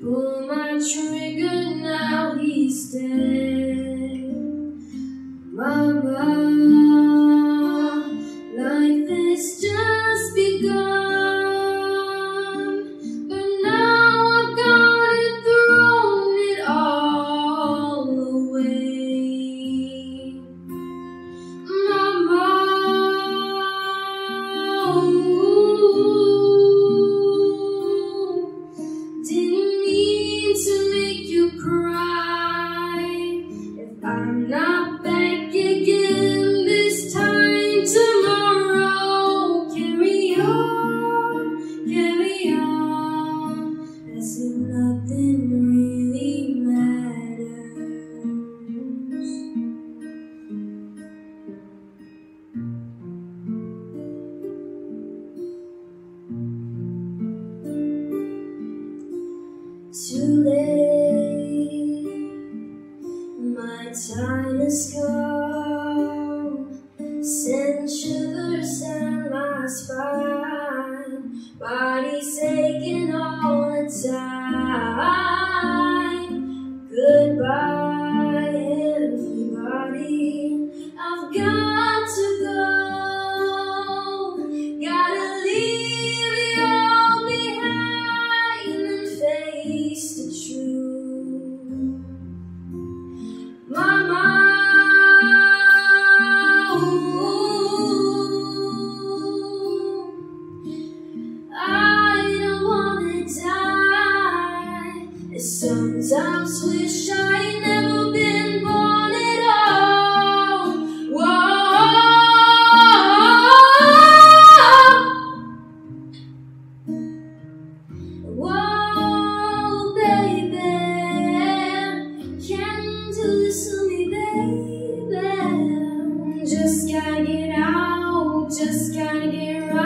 Pull my trigger now, he's dead. too late. My time is come. Send shivers down my spine. Body's aching all the time. Goodbye. here